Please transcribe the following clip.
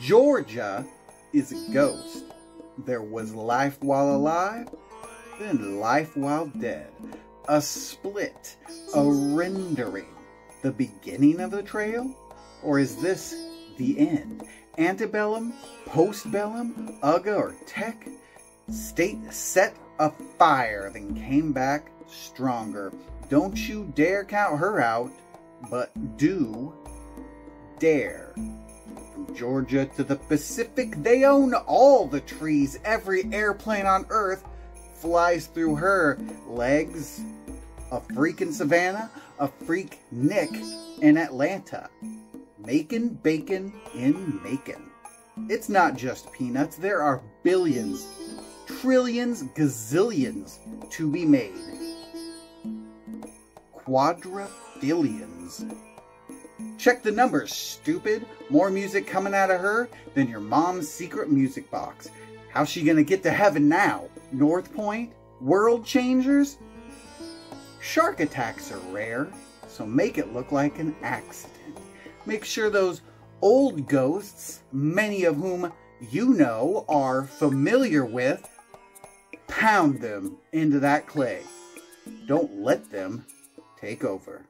Georgia is a ghost. There was life while alive, then life while dead. A split, a rendering. The beginning of the trail? Or is this the end? Antebellum, postbellum, UGA, or tech? State set afire, then came back stronger. Don't you dare count her out, but do dare. Georgia to the Pacific, they own all the trees. Every airplane on Earth flies through her legs. A freak in Savannah, a freak Nick in Atlanta. Making bacon in Macon. It's not just peanuts, there are billions, trillions, gazillions to be made. Quadrillions. Check the numbers, stupid. More music coming out of her than your mom's secret music box. How's she gonna get to heaven now? North Point? World changers? Shark attacks are rare, so make it look like an accident. Make sure those old ghosts, many of whom you know are familiar with, pound them into that clay. Don't let them take over.